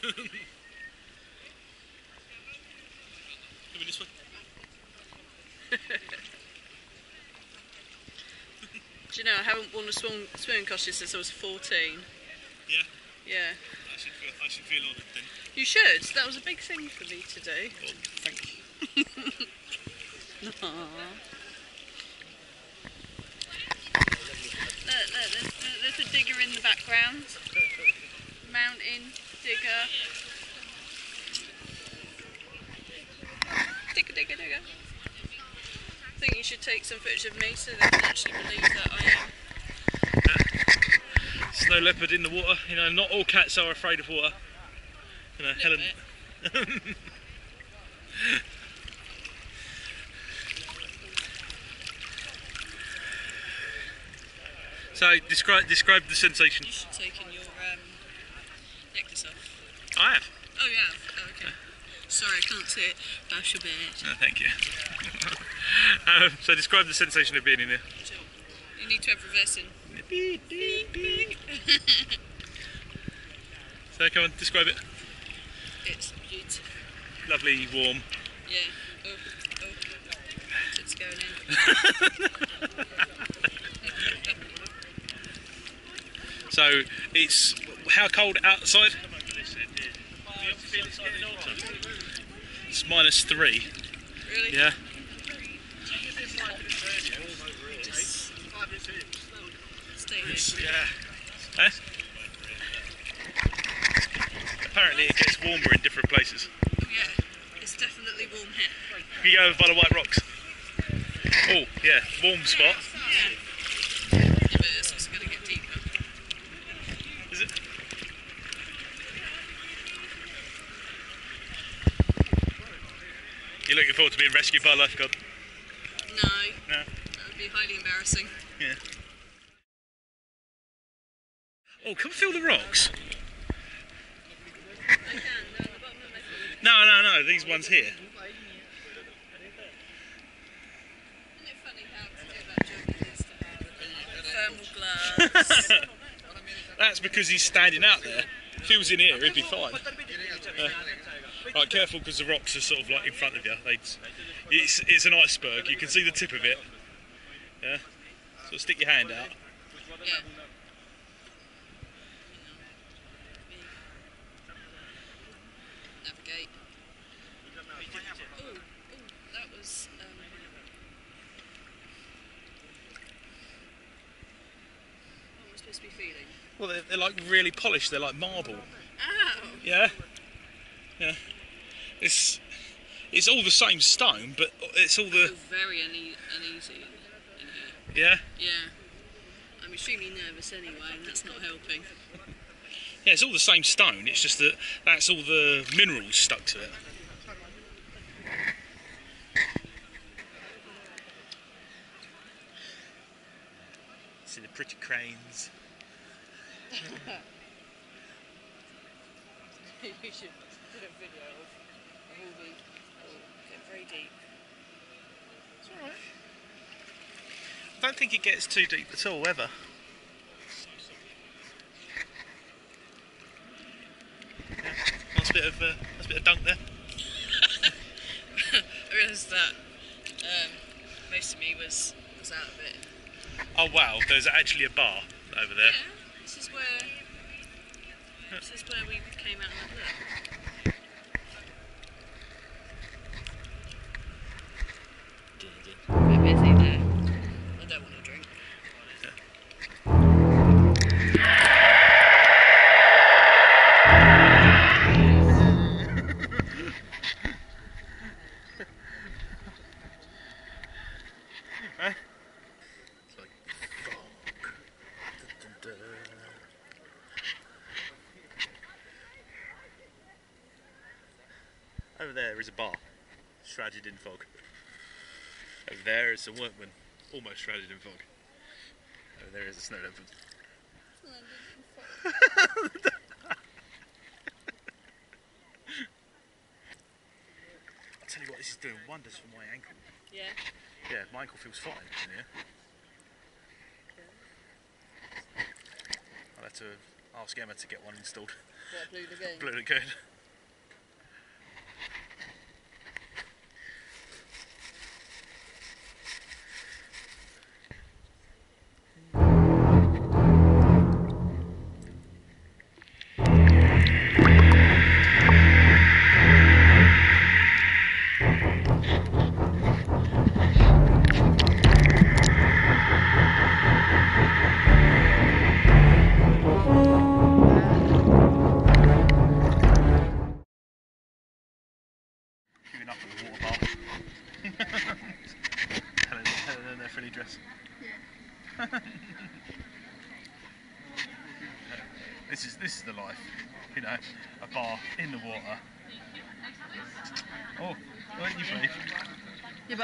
Maybe this one. Do you know, I haven't worn a swim, swimming costume since I was 14. Yeah. Yeah. I should feel, I should feel honoured then. You should. That was a big thing for me to do. Well, thank you. Aww. Look, look, there's, there's a digger in the background. Mountain, digger. Digger, digger, digger. I think you should take some footage of me so they can actually believe that I am. Snow leopard in the water. You know, not all cats are afraid of water. You know, Helen. So describe describe the sensation. You should have taken your um, necklace Oh, yeah. Oh, okay. Sorry, I can't see it. Bash your beard. No, thank you. um, so describe the sensation of being in here. You need to have reversing. So come on, describe it. It's beautiful. Lovely, warm. Yeah. Oh, oh. It's going in. So it's how cold outside? It's minus three. Really? Yeah. Just stay here. Yeah. Eh? Apparently it gets warmer in different places. Yeah. It's definitely warm here. You go over by the white rocks. Oh, yeah, warm spot. Yeah, but it's also going to get deeper. Is it? You're looking forward to being rescued by a lifeguard? No. No. That would be highly embarrassing. Yeah. Oh, come feel the rocks. I can. They're at the bottom of my foot. No, no, no, these ones here. Isn't it funny how to do that job is to have thermal gloves? That's because he's standing out there. If he was in here, he'd be fine. Uh, right, careful because the rocks are sort of like in front of you. They, it's, it's an iceberg. You can see the tip of it. Yeah. So stick your hand out. yeah. Navigate. Ooh, ooh, that was. Um, what am I supposed to be feeling? Well, they're, they're like really polished. They're like marble. Ow! Yeah. Yeah. It's it's all the same stone, but it's all I the very une- uneasy in here. yeah. Yeah. I'm extremely nervous anyway, and that's not helping. Yeah, it's all the same stone. It's just that that's all the minerals stuck to it. See the pretty cranes. we should do a video of, of all. Oh, get very deep. It's alright. I don't think it gets too deep at all, ever. Yeah, nice bit of uh, nice bit of dunk there. I realised that um, most of me was was out of it. Oh wow, there's actually a bar over there. Yeah, this is where. This is where we came out and had a is a bar, shrouded in fog. Over there is a workman, almost shrouded in fog. Over there is a snow leopard. I'll tell you what, this is doing wonders for my ankle. Yeah. Yeah, my ankle feels fine in here. I'll have to ask Emma to get one installed. What, Blue Lagoon? Blue Lagoon.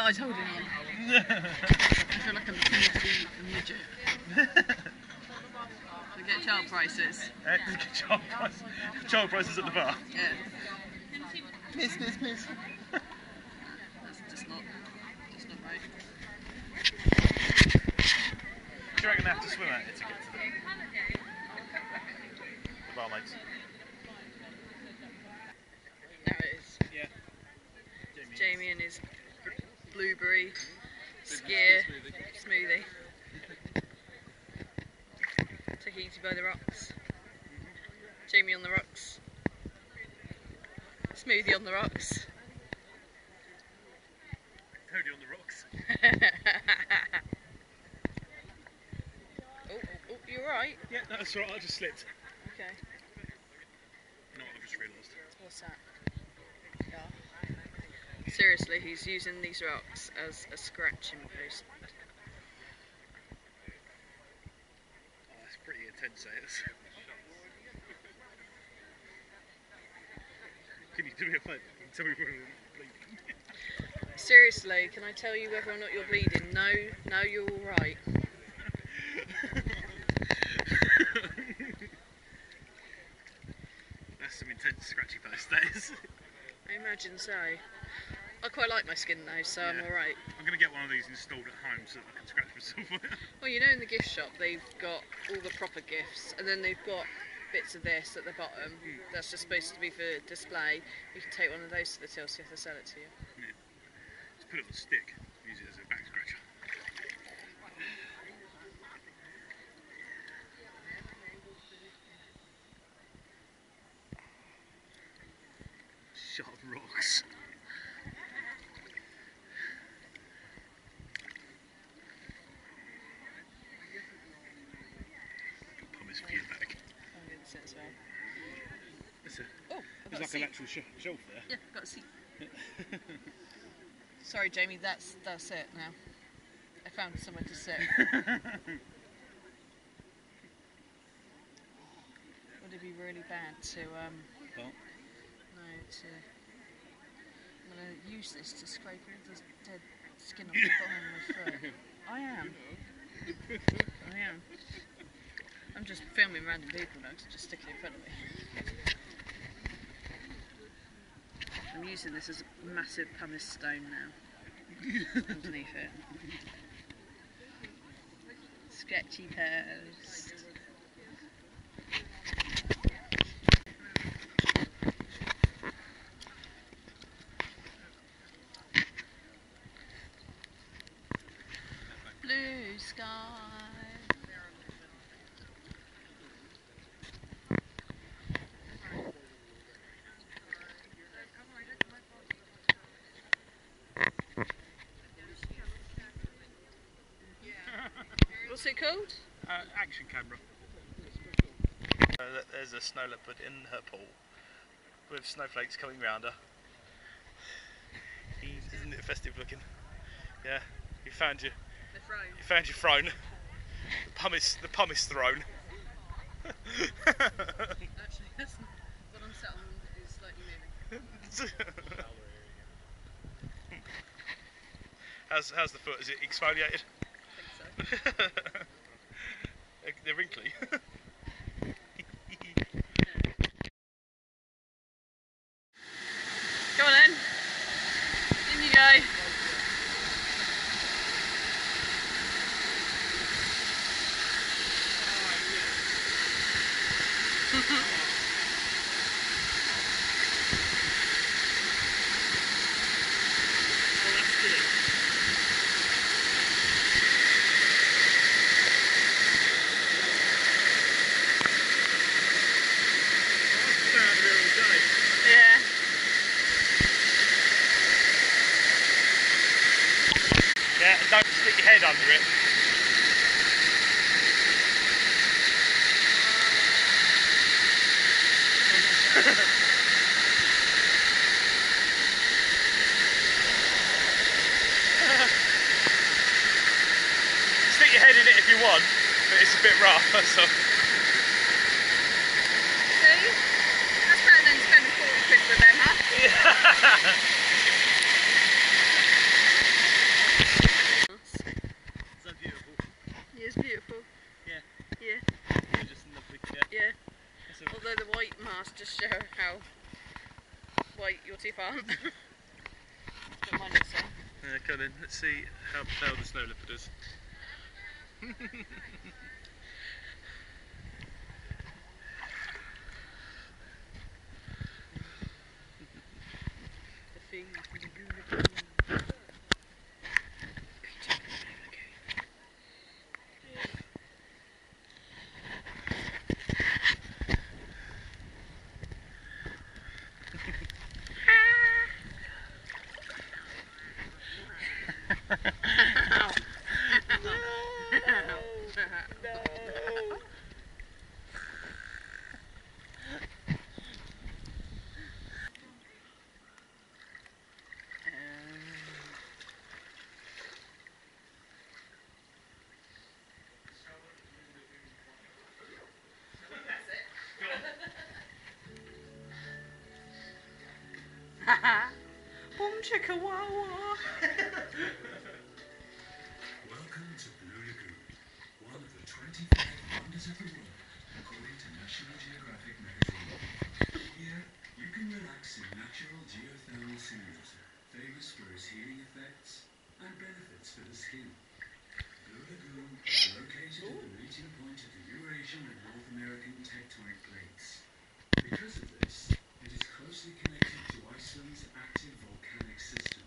I told him on. I feel like I'm a midget. I get child prices. Child, price, child prices at the bar. Yeah. Miss, miss, miss. That's just not, just not right. Do you reckon they have to swim out here to get to the, the barmaids? There it is. Yeah. Jamie and his blueberry skyr smoothie. Taking it by the rocks. Jamie on the rocks. Smoothie on the rocks. Toadie on the rocks. Oh, oh, oh, you're right. Yeah, that's right. I just slipped. Okay. No, I just realised. What's that? Yeah. Seriously, he's using these rocks as a scratching post. Oh, that's pretty intense, is. Can you do me a favour? You tell me whether I'm bleeding? Seriously, can I tell you whether or not you're bleeding? No, no, you're all right. That's some intense scratchy post, that is. I imagine so. I quite like my skin though, so I'm all right. I'm going to get one of these installed at home so that I can scratch myself with it. Well, you know, in the gift shop, they've got all the proper gifts, and then they've got bits of this at the bottom. Hmm. That's just supposed to be for display. You can take one of those to the till, you have to sell it to you. Just put it on a stick, use it as a back scratcher. Sharp rocks. Pumice for you back. I'm going to sit as well. It's, a, A like an actual sh- shelf there. Yeah, got a seat. Sorry, Jamie. That's that's it now. I found somewhere to sit. Would it be really bad to um? Well, No, to. I'm gonna use this to scrape all the dead skin off the bottom of my foot. I am. I am. I'm just filming random people now, just sticking in front of me. I'm using this as a massive pumice stone now. underneath it. Sketchy post. What's it called? uh, action camera. Uh, there's a snow leopard in her pool with snowflakes coming round her. He's, isn't it festive looking? Yeah, you found your The throne. you found your throne. The pumice the pumice throne. Actually, that's what I'm sat on is slightly moving. how's how's the foot? Is it exfoliated? They're wrinkly. Come on then. In you go. And don't stick your head under it. stick your head in it if you want, but it's a bit rough, all. See? That's better than spending 40 quid with them, huh? So beautiful. Yeah, it's beautiful. Yeah. Yeah, Just lovely. Yeah. yeah. That's a- Although the white masks just show how white your teeth aren't. but mine is so. Yeah, go then. Let's see how pale the snow leopard is. according to National Geographic magazine. Here, you can relax in natural geothermal seawater, famous for its healing effects and benefits for the skin. Blue Lagoon is located at the meeting point of the Eurasian and North American tectonic plates. Because of this, it is closely connected to Iceland's active volcanic system.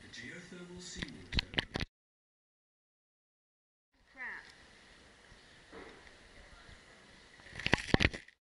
The geothermal seawater